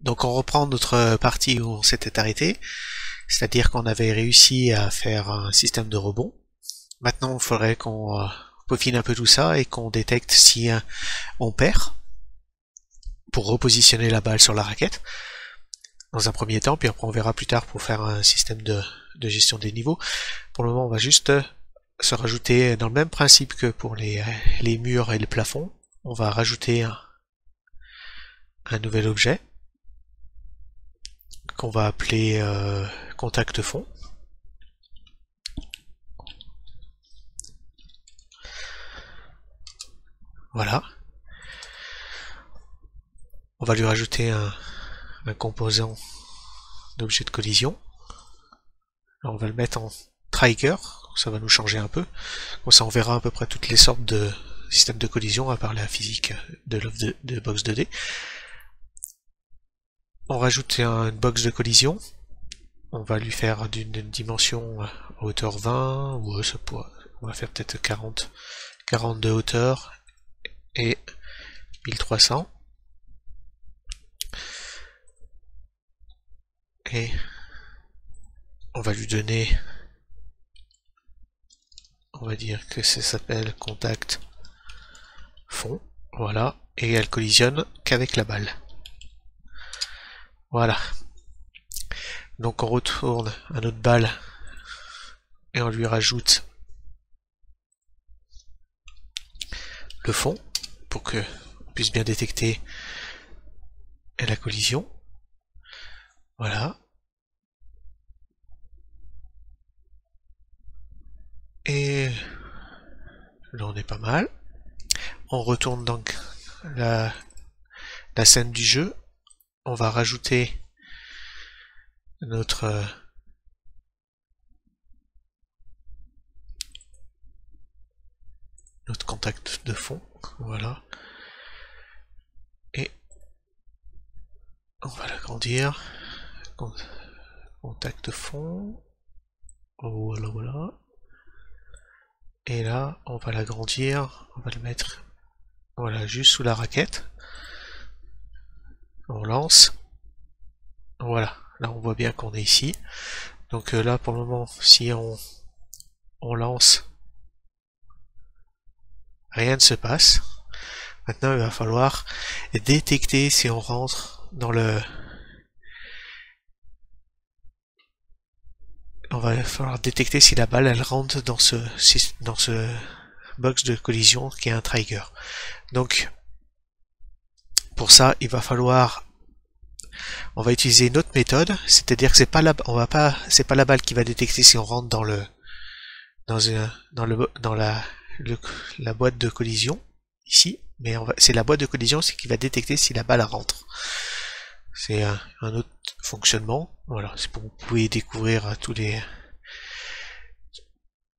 Donc on reprend notre partie où on s'était arrêté, c'est-à-dire qu'on avait réussi à faire un système de rebond. Maintenant il faudrait qu'on euh, peaufine un peu tout ça et qu'on détecte si euh, on perd pour repositionner la balle sur la raquette dans un premier temps, puis après on verra plus tard pour faire un système de, gestion des niveaux. Pour le moment on va juste se rajouter dans le même principe que pour les, murs et le plafond. On va rajouter un nouvel objet qu'on va appeler euh, contact fond. Voilà. On va lui rajouter un, composant d'objet de collision. on va le mettre en trigger, ça va nous changer un peu. Ça on verra à peu près toutes les sortes de systèmes de collision à part la physique de, de, de box 2D on rajoute une box de collision. On va lui faire d'une dimension à hauteur 20, ou ça on va faire peut-être 40, 40 de hauteur et 1300. Et on va lui donner, on va dire que ça s'appelle contact fond, voilà, et elle collisionne qu'avec la balle. Voilà. Donc on retourne à notre balle et on lui rajoute le fond pour que on puisse bien détecter la collision. Voilà. Et là on est pas mal. On retourne donc la, la scène du jeu on va rajouter notre euh, notre contact de fond, voilà. Et on va l'agrandir. Contact de fond. Voilà, voilà. Et là, on va l'agrandir. On va le mettre voilà, juste sous la raquette. On lance. Voilà, là on voit bien qu'on est ici. Donc euh, là pour le moment, si on, on lance, rien ne se passe. Maintenant il va falloir détecter si on rentre dans le... On va falloir détecter si la balle elle rentre dans ce, dans ce box de collision qui est un trigger. Donc pour ça, il va falloir on va utiliser une autre méthode, c'est-à-dire que c'est pas la on va pas c'est pas la balle qui va détecter si on rentre dans le dans dans le dans la la boîte de collision ici, mais c'est la boîte de collision qui va détecter si la balle rentre. C'est un, autre fonctionnement. Voilà, c'est pour vous pouvez découvrir tous les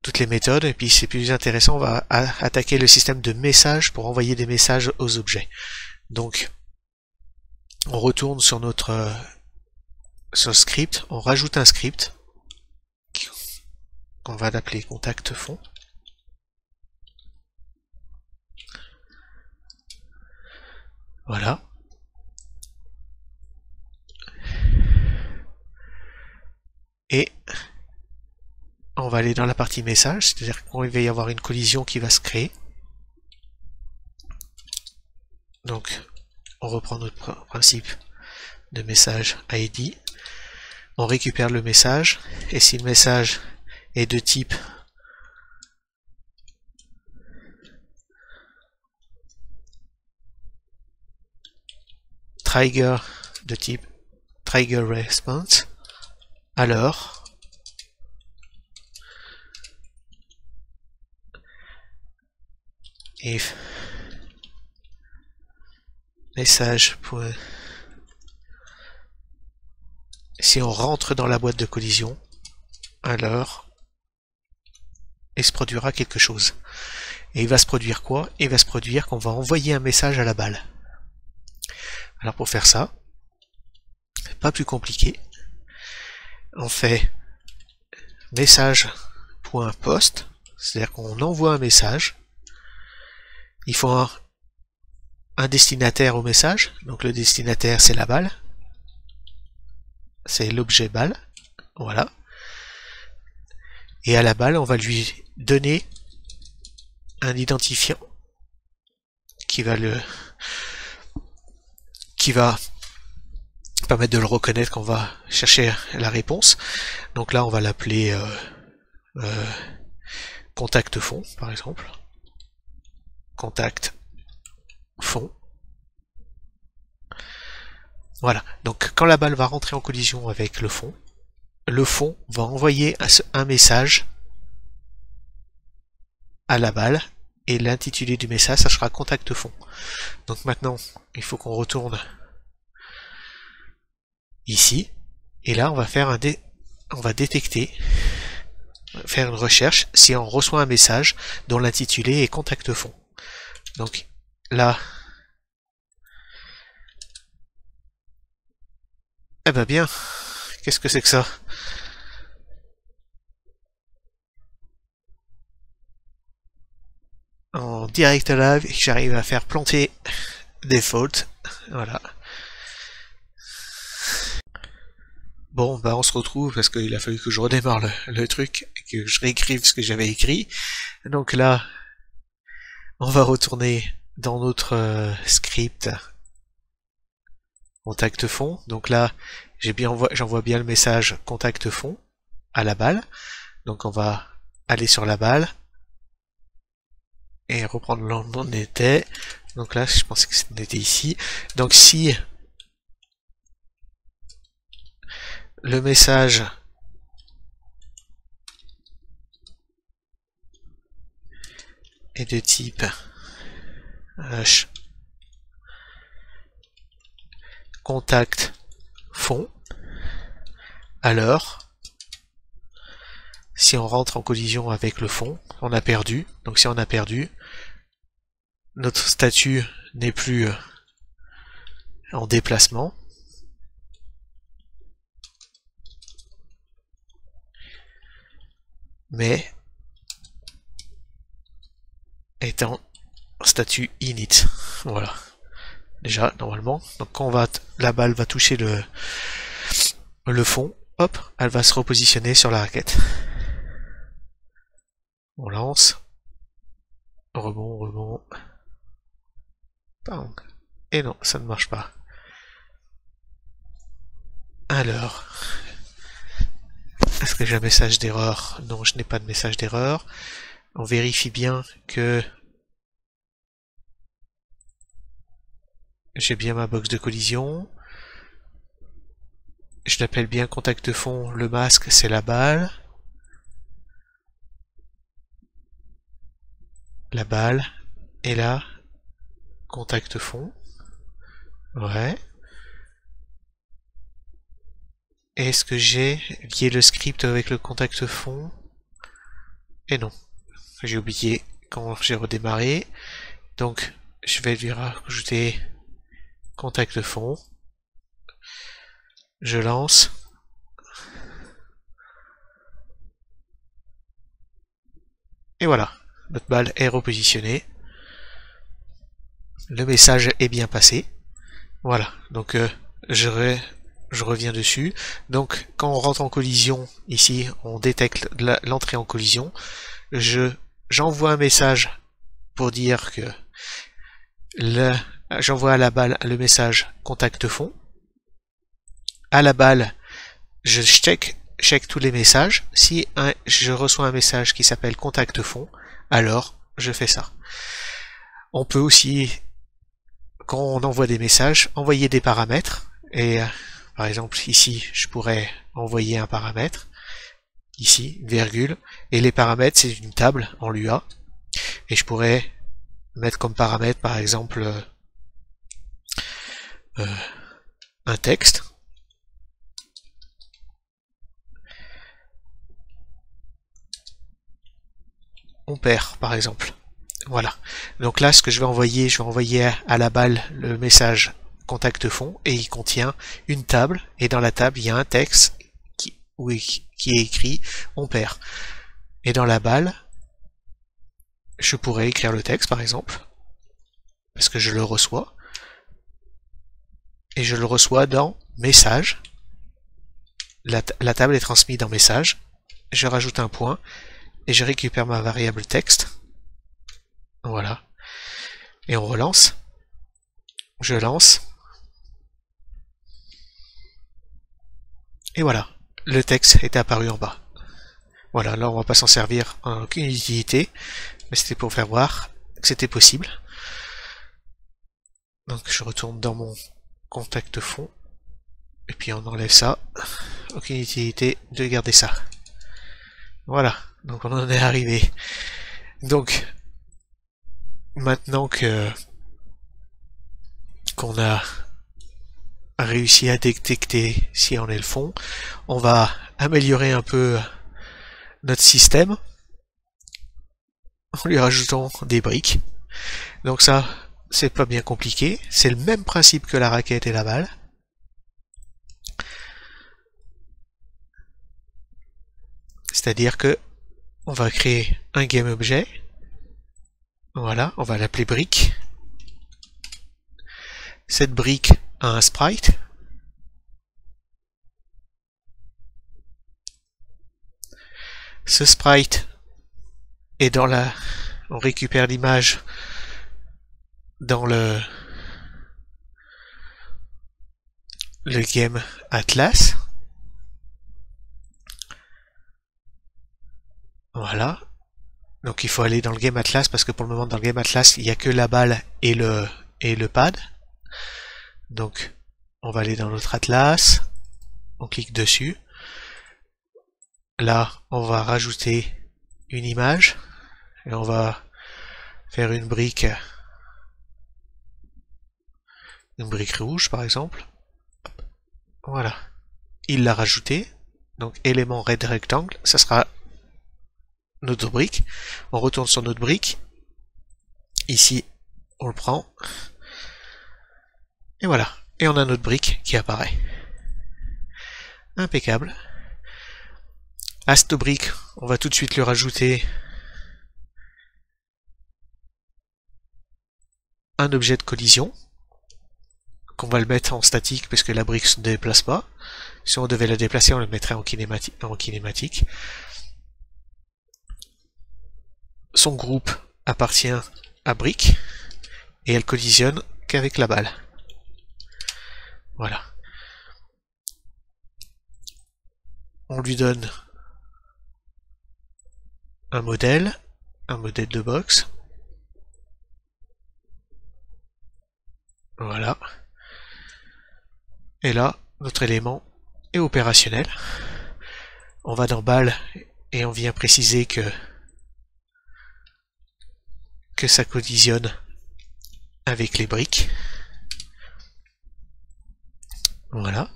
toutes les méthodes et puis c'est plus intéressant, on va attaquer le système de messages pour envoyer des messages aux objets. Donc, on retourne sur notre euh, script, on rajoute un script qu'on va l'appeler contact fond. Voilà. Et on va aller dans la partie message, c'est-à-dire qu'il va y avoir une collision qui va se créer. Donc, on reprend notre principe de message ID. On récupère le message, et si le message est de type trigger de type trigger response, alors if Message pour... Si on rentre dans la boîte de collision, alors il se produira quelque chose. Et il va se produire quoi? Il va se produire qu'on va envoyer un message à la balle. Alors pour faire ça, pas plus compliqué, on fait message.post, c'est-à-dire qu'on envoie un message. Il faut un, destinataire au message. Donc le destinataire c'est la balle. c'est l'objet balle. Voilà. Et à la balle, on va lui donner un identifiant qui va le qui va permettre de le reconnaître quand on va chercher la réponse. Donc là, on va l'appeler euh, euh, contact fond, par exemple. Contact fond. Voilà. Donc quand la balle va rentrer en collision avec le fond, le fond va envoyer un message à la balle et l'intitulé du message, ça sera contact fond. Donc maintenant, il faut qu'on retourne ici, et là on va faire un dé on va détecter, faire une recherche si on reçoit un message dont l'intitulé est contact fond. Donc là, eh ben bien, qu'est-ce que c'est que ça? En direct live j'arrive à faire planter des fautes. Voilà. Bon, bah on se retrouve parce qu'il a fallu que je redémarre le, truc et que je réécrive ce que j'avais écrit. Donc là, on va retourner dans notre euh, script contact fond. Donc là, j'envoie bien le message contact fond à la balle. Donc on va aller sur la balle et reprendre là où on était. Donc là, je pensais que c'était ici. Donc si le message est de type H contact fond, alors si on rentre en collision avec le fond, on a perdu. Donc si on a perdu, notre statut n'est plus en déplacement. mais en statut init. Voilà. Déjà, normalement. Donc quand va la balle va toucher le, le fond, hop, elle va se repositionner sur la raquette. On lance. Rebond, rebond. Et non, ça ne marche pas. Alors, est-ce que j'ai un message d'erreur? Non, je n'ai pas de message d'erreur. On vérifie bien que j'ai bien ma box de collision. Je l'appelle bien contact fond, le masque c'est la balle. La balle. Et là, contact fond. Ouais. Est-ce que j'ai lié le script avec le contact fond? Et non. J'ai oublié quand j'ai redémarré. Donc, je vais lui rajouter contact fond. Je lance. Et voilà, notre balle est repositionnée. Le message est bien passé. Voilà, donc euh, je, je reviens dessus. Donc quand on rentre en collision, ici on détecte l'entrée en collision. Je J'envoie un message pour dire que j'envoie à la balle le message contact fond. À la balle, je check, check tous les messages. Si je reçois un message qui s'appelle contact fond, alors je fais ça. On peut aussi, quand on envoie des messages, envoyer des paramètres. Et par exemple, ici, je pourrais envoyer un paramètre, ici, virgule, et les paramètres, c'est une table en Lua, et je pourrais mettre comme paramètre, par exemple, euh, un texte, on perd, par exemple. Voilà. Donc là, ce que je vais envoyer, je vais envoyer à la balle le message contact fond et il contient une table et dans la table il y a un texte qui est écrit on perd. Et dans la balle, je pourrais écrire le texte par exemple, parce que je le reçois, et je le reçois dans message, la, table est transmise en message. Je rajoute un point et je récupère ma variable texte. Voilà. Et on relance. Je lance. Et voilà. Le texte est apparu en bas. Voilà, là on va pas s'en servir en aucune utilité, mais c'était pour faire voir que c'était possible. Donc je retourne dans mon contact fond, et puis on enlève ça. Aucune utilité de garder ça. Voilà, donc on en est arrivé. Donc, maintenant que qu'on a réussi à détecter si on est le fond, on va améliorer un peu notre système en lui rajoutant des briques. Donc ça, c'est pas bien compliqué. C'est le même principe que la raquette et la balle. C'est-à-dire que on va créer un game objet. Voilà, on va l'appeler brique. Cette brique a un sprite. Ce sprite est dans la... On récupère l'image dans le le game Atlas. Voilà. Donc il faut aller dans le game Atlas parce que pour le moment dans le game Atlas il n'y a que la balle et le et le pad. Donc on va aller dans notre Atlas. On clique dessus. Là on va rajouter une image et on va faire une brique une brique rouge par exemple. Voilà. Il l'a rajouté. Donc élément red rectangle, ça sera notre brique. On retourne sur notre brique. Ici, on le prend. Et voilà. Et on a notre brique qui apparaît. Impeccable. À cette brique, on va tout de suite lui rajouter un objet de collision qu'on va le mettre en statique parce que la brique se déplace pas. Si on devait la déplacer, on le mettrait en. En kinématique. Son groupe appartient à brique et elle collisionne qu'avec la balle. Voilà. On lui donne un modèle, un modèle de box. Voilà. Et là, notre élément est opérationnel. On va dans balle et on vient préciser que que ça collisionne avec les briques. Voilà.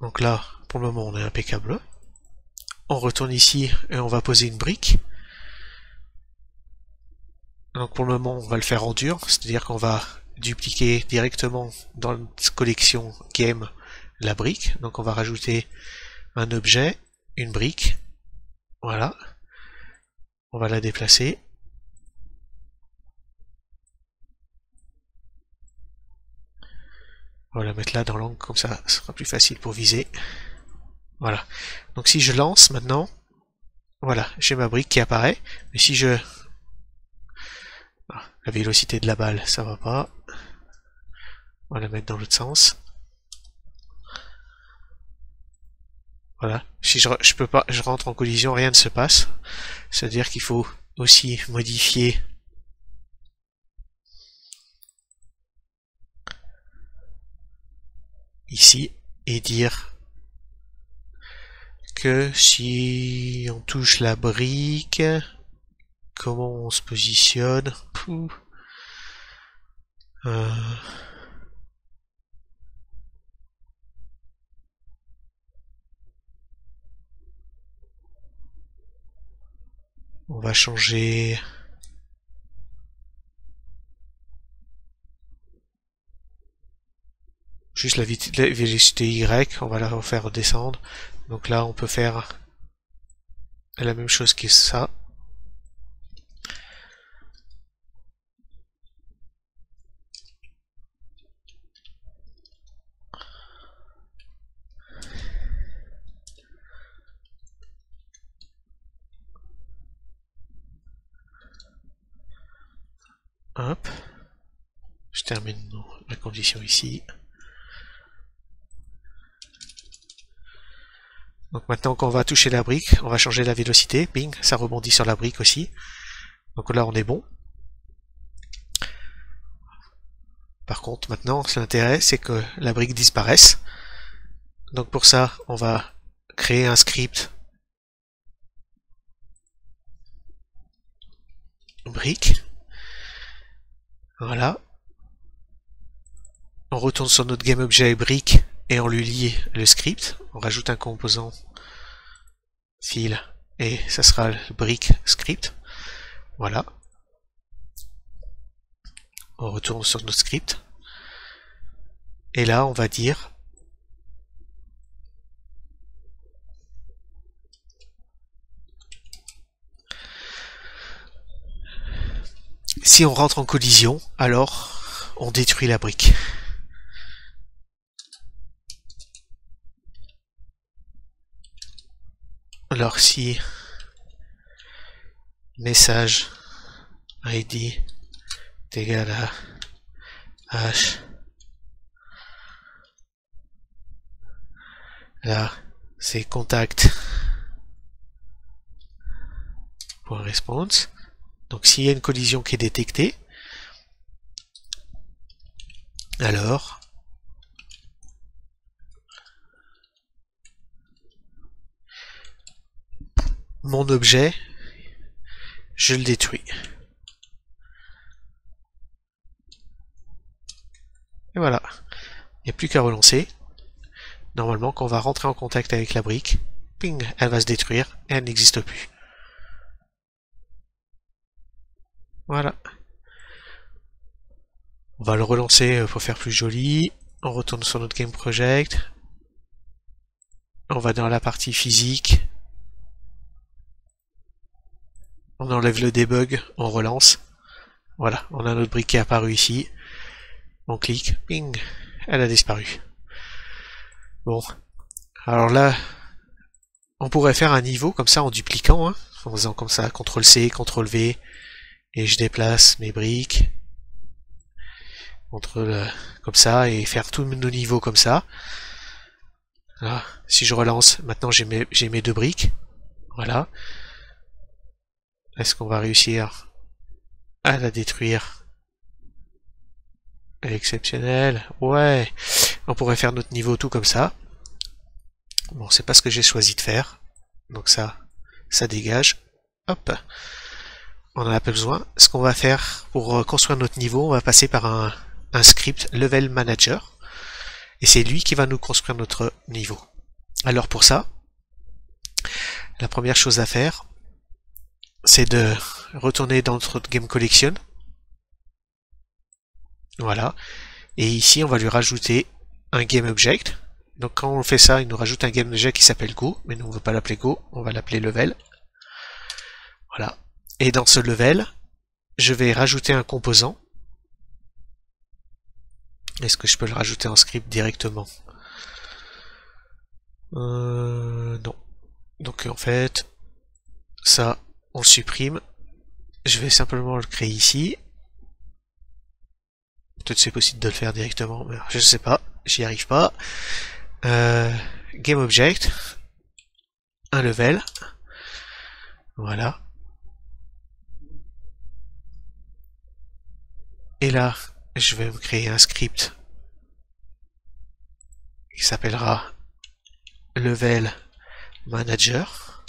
Donc là, pour le moment, on est impeccable. On retourne ici et on va poser une brique. Donc pour le moment, on va le faire en dur, c'est-à-dire qu'on va dupliquer directement dans la collection game la brique. Donc on va rajouter un objet, une brique. Voilà. On va la déplacer. On va la mettre là dans l'angle, comme ça, ce sera plus facile pour viser. Voilà. Donc si je lance maintenant, voilà, j'ai ma brique qui apparaît. Mais si je... La vélocité de la balle, ça va pas. On va la mettre dans l'autre sens. Voilà. Si je, je peux pas, je rentre en collision, rien ne se passe. C'est-à-dire qu'il faut aussi modifier ici et dire que si on touche la brique, comment on se positionne? Euh, On va changer... Juste la, vélocité Y, on va la refaire redescendre. Donc là, on peut faire la même chose que ça. Hop. Je termine la condition ici. Donc maintenant qu'on va toucher la brique, on va changer la vélocité. Ping, ça rebondit sur la brique aussi. Donc là on est bon. Par contre maintenant l'intérêt c'est que la brique disparaisse. Donc pour ça on va créer un script brique. Voilà. On retourne sur notre GameObject brique et on lui lie le script. On rajoute un composant file et ça sera le brique script. Voilà. On retourne sur notre script. Et là, on va dire si on rentre en collision, alors on détruit la brique. Alors si message id est à h là c'est contact pour response donc s'il y a une collision qui est détectée alors mon objet, je le détruis. Et voilà. Il n'y a plus qu'à relancer. Normalement, quand on va rentrer en contact avec la brique, ping, elle va se détruire et elle n'existe plus. Voilà. On va le relancer euh, pour faire plus joli. On retourne sur notre Game Project. On va dans la partie physique. On enlève le debug, on relance. Voilà, on a notre briquet apparu ici. On clique, ping, elle a disparu. Bon, alors là, on pourrait faire un niveau comme ça en dupliquant, hein, en faisant comme ça, CTRL-C, CTRL-V, et je déplace mes briques, contre comme ça, et faire tous nos niveaux comme ça. Là, si je relance, maintenant j'ai mes, mes deux briques, voilà. Est-ce qu'on va réussir à la détruire? Exceptionnel. Ouais. On pourrait faire notre niveau tout comme ça. Bon, c'est pas ce que j'ai choisi de faire. Donc ça, ça dégage. Hop. On en a pas besoin. Ce qu'on va faire pour construire notre niveau, on va passer par un, un script level manager. Et c'est lui qui va nous construire notre niveau. Alors pour ça, la première chose à faire, c'est de retourner dans notre Game Collection. Voilà. Et ici, on va lui rajouter un Game Object. Donc quand on fait ça, il nous rajoute un Game Object qui s'appelle Go, mais nous on ne veut pas l'appeler Go, on va l'appeler Level. Voilà. Et dans ce level, je vais rajouter un composant. Est-ce que je peux le rajouter en script directement? Euh, Non. Donc en fait, ça, on le supprime. Je vais simplement le créer ici. Peut-être c'est possible de le faire directement, mais je sais pas, j'y arrive pas. Euh, game object, un level, voilà. Et là, je vais me créer un script qui s'appellera level manager.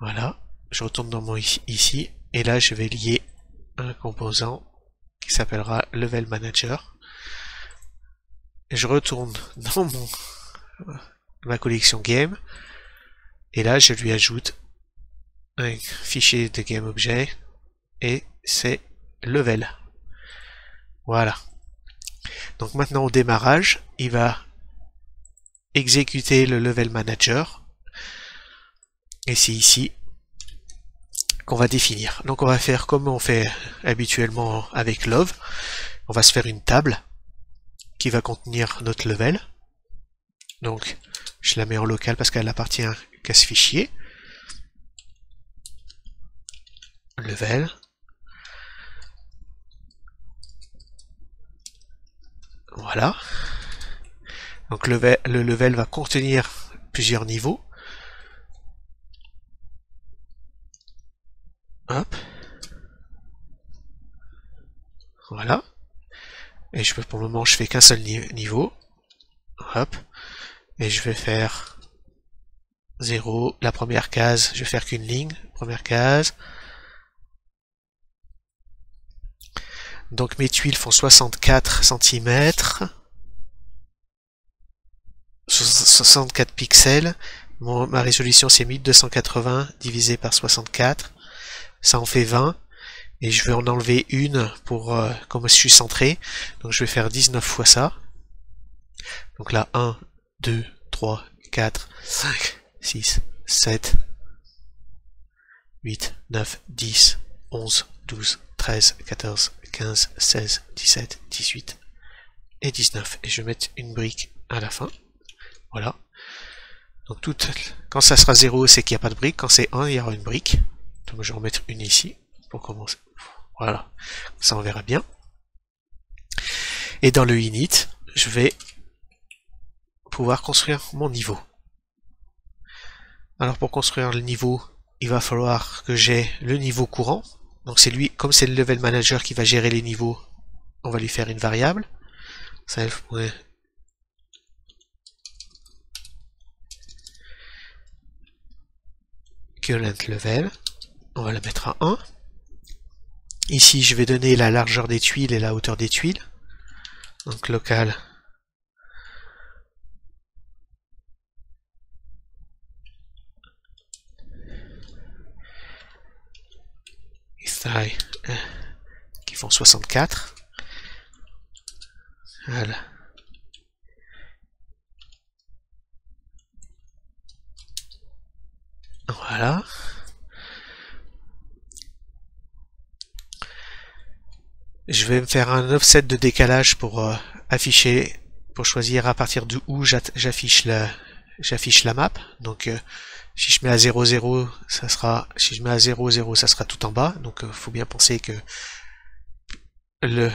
Voilà, je retourne dans mon ici, et là je vais lier un composant qui s'appellera level manager. Je retourne dans mon ma collection game, et là je lui ajoute un fichier de game objet, et c'est level. Voilà. Donc maintenant au démarrage, il va exécuter le level manager et c'est ici qu'on va définir. Donc on va faire comme on fait habituellement avec Love. On va se faire une table qui va contenir notre level. Donc je la mets en local parce qu'elle appartient qu'à ce fichier. Level. Voilà. Donc le, le level va contenir plusieurs niveaux. Hop. Voilà. Et je peux pour le moment je fais qu'un seul niveau. Hop. Et je vais faire 0. La première case, je vais faire qu'une ligne. Première case. Donc mes tuiles font 64 cm. 64 pixels. ma résolution c'est 1280 divisé par 64. Ça en fait 20. Et je vais en enlever une pour euh, comme je suis centré. Donc je vais faire 19 fois ça. Donc là 1, 2, 3, 4, 5, 6, 7, 8, 9, 10, 11, 12, 13, 14, 15, 16, 17, 18 et 19. Et je vais mettre une brique à la fin. Voilà. Donc tout, quand ça sera 0, c'est qu'il n'y a pas de brique. Quand c'est 1, il y aura une brique. Donc je vais en mettre une ici pour commencer. Voilà. Ça on verra bien. Et dans le init, je vais pouvoir construire mon niveau. Alors pour construire le niveau, il va falloir que j'ai le niveau courant. Donc c'est lui, comme c'est le level manager qui va gérer les niveaux, on va lui faire une variable. Self current level. On va la mettre à 1. Ici, je vais donner la largeur des tuiles et la hauteur des tuiles. Donc local qui font 64. Voilà. Voilà. Je vais me faire un offset de décalage pour euh, afficher, pour choisir à partir de où j'affiche la, j'affiche la map. Donc euh, si je mets à 0, 0, ça sera, si je mets à 0, 0, ça sera tout en bas. Donc, il euh, faut bien penser que le,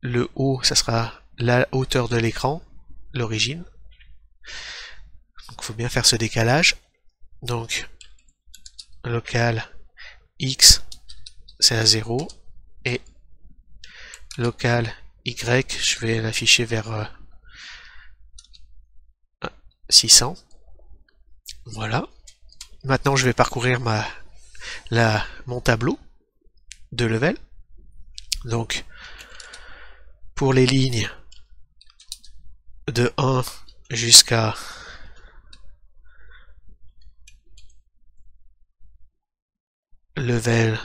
le haut, ça sera la hauteur de l'écran, l'origine. Donc, il faut bien faire ce décalage. Donc, local x, c'est à 0. Et local y, je vais l'afficher vers 600. Euh, voilà. Maintenant, je vais parcourir ma, la, mon tableau de level. Donc, pour les lignes de 1 jusqu'à level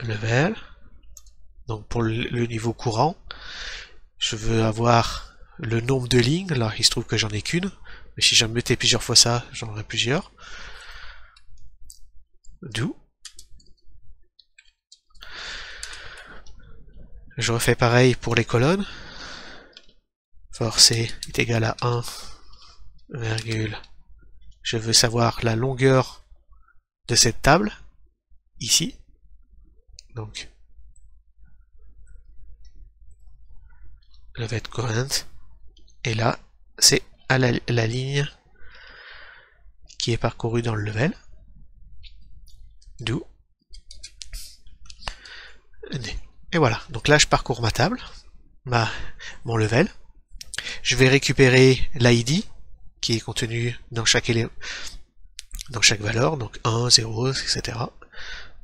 level donc pour le niveau courant je veux avoir le nombre de lignes, là il se trouve que j'en ai qu'une, mais si j'en mettais plusieurs fois ça, j'en aurais plusieurs. Do. Je refais pareil pour les colonnes. Force est égal à 1, virgule. Je veux savoir la longueur de cette table, ici. Donc, être current. Et là, c'est à la, ligne qui est parcourue dans le level. Do. Et voilà. Donc là, je parcours ma table, ma, mon level. Je vais récupérer l'ID qui est contenu dans chaque élément, dans chaque valeur, donc 1, 0, etc.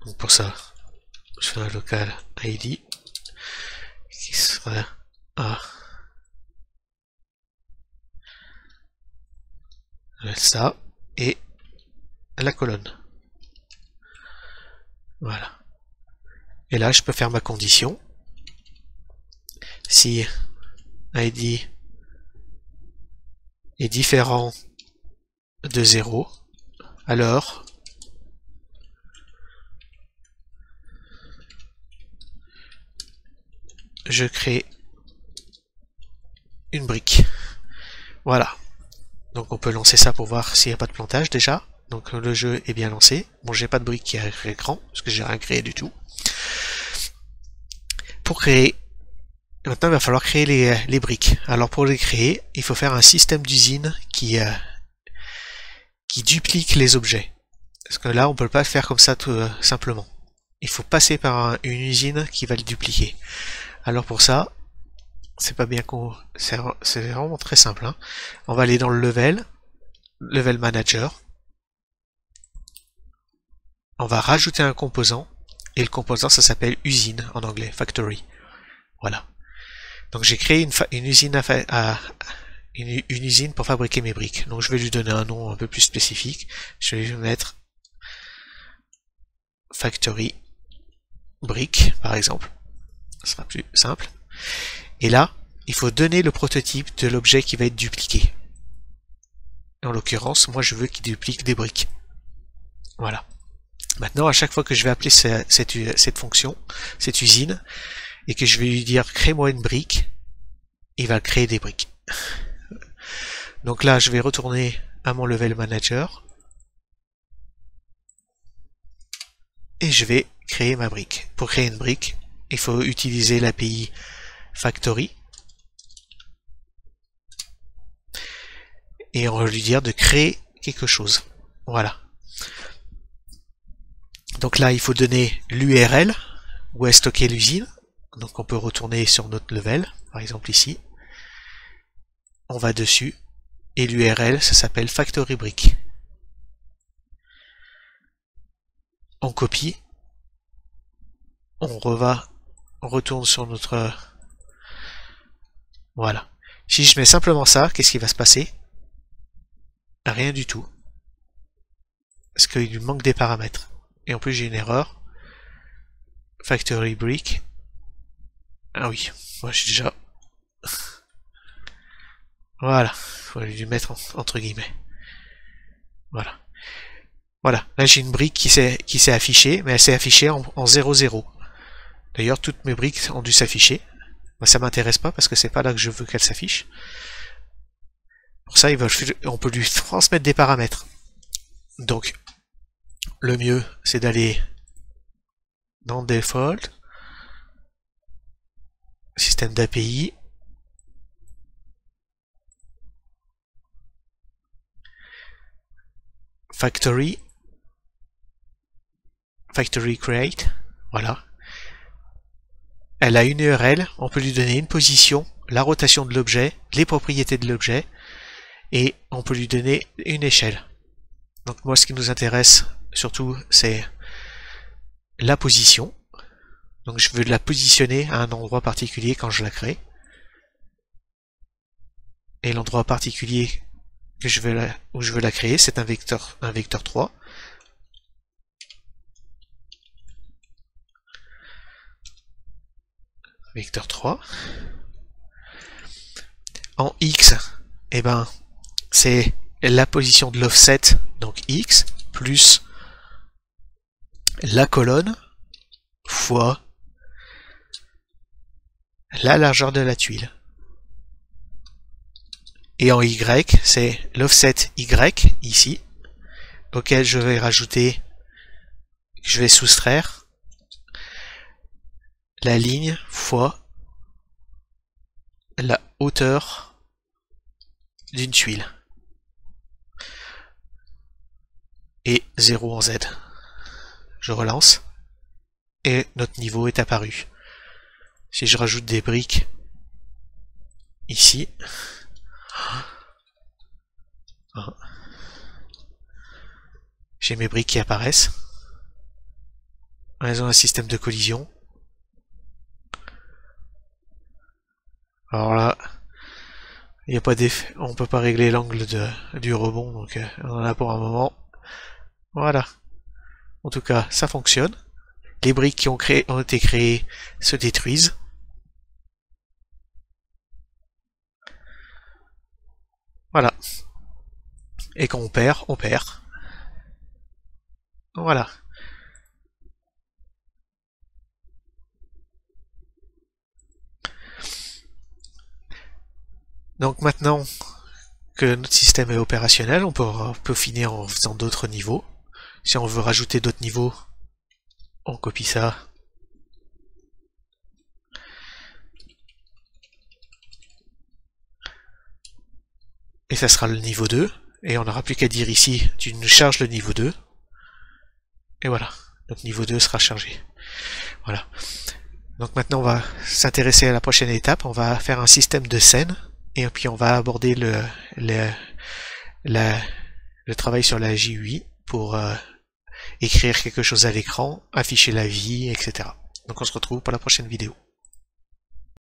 Donc pour ça, je fais un local ID qui sera ah. Ça et la colonne. Voilà. Et là, je peux faire ma condition. Si ID est différent de 0, alors je crée une brique. Voilà. Donc on peut lancer ça pour voir s'il n'y a pas de plantage déjà. Donc le jeu est bien lancé. Bon, j'ai pas de brique qui est l'écran, parce que j'ai rien créé du tout. Pour créer, maintenant il va falloir créer les, les briques. Alors pour les créer, il faut faire un système d'usine qui, euh, qui duplique les objets. Parce que là, on peut pas le faire comme ça tout euh, simplement. Il faut passer par une usine qui va le dupliquer. Alors pour ça, c'est pas bien. C'est vraiment très simple. Hein. On va aller dans le level, level manager. On va rajouter un composant, et le composant ça s'appelle usine en anglais, factory. Voilà. Donc j'ai créé une, usine à, une, usine pour fabriquer mes briques. Donc je vais lui donner un nom un peu plus spécifique. Je vais lui mettre factory brick par exemple. Ce sera plus simple. Et là, il faut donner le prototype de l'objet qui va être dupliqué. En l'occurrence, moi je veux qu'il duplique des briques. Voilà. Maintenant, à chaque fois que je vais appeler cette, fonction, cette usine, et que je vais lui dire crée-moi une brique, il va créer des briques. Donc là, je vais retourner à mon level manager. Et je vais créer ma brique. Pour créer une brique, il faut utiliser l'API Factory. Et on va lui dire de créer quelque chose. Voilà. Donc là, il faut donner l'URL où est stockée l'usine. Donc on peut retourner sur notre level, par exemple ici. On va dessus. Et l'URL, ça s'appelle Factory Brick. On copie. On reva, on retourne sur notre... Voilà. Si je mets simplement ça, qu'est-ce qui va se passer? Rien du tout. Parce qu'il lui manque des paramètres. Et en plus j'ai une erreur. Factory Brick. Ah oui, moi j'ai déjà... voilà, faut lui mettre entre guillemets. Voilà. Voilà, là j'ai une brique qui s'est qui s'est affichée, mais elle s'est affichée en, en 0,0. D'ailleurs, toutes mes briques ont dû s'afficher. Ça m'intéresse pas parce que c'est pas là que je veux qu'elle s'affiche. Pour ça, on peut lui transmettre des paramètres. Donc, le mieux, c'est d'aller dans Default, système d'API, Factory, Factory Create, voilà. Elle a une URL, on peut lui donner une position, la rotation de l'objet, les propriétés de l'objet, et on peut lui donner une échelle. Donc moi ce qui nous intéresse surtout c'est la position. Donc je veux la positionner à un endroit particulier quand je la crée. Et l'endroit particulier où je veux la créer, c'est un vecteur, un vecteur 3. Vecteur 3. En x, eh ben, c'est la position de l'offset, donc x, plus la colonne fois la largeur de la tuile. Et en y, c'est l'offset y ici, auquel je vais rajouter, je vais soustraire la ligne fois la hauteur d'une tuile. Et 0 en Z. Je relance. Et notre niveau est apparu. Si je rajoute des briques ici, j'ai mes briques qui apparaissent. Elles ont un système de collision. Alors là, il n'y a pas d'effet, on peut pas régler l'angle du rebond, donc euh, on en a pour un moment. Voilà. En tout cas, ça fonctionne. Les briques qui ont, été créées se détruisent. Voilà. Et quand on perd, on perd. Voilà. Donc maintenant que notre système est opérationnel, on peut peaufiner en faisant d'autres niveaux. Si on veut rajouter d'autres niveaux, on copie ça. Et ça sera le niveau 2. Et on n'aura plus qu'à dire ici, tu nous charges le niveau 2. Et voilà, notre niveau 2 sera chargé. Voilà. Donc maintenant, on va s'intéresser à la prochaine étape. On va faire un système de scènes et puis on va aborder le, le, le travail sur la JUI pour euh, écrire quelque chose à l'écran, afficher la vie, etc. Donc on se retrouve pour la prochaine vidéo.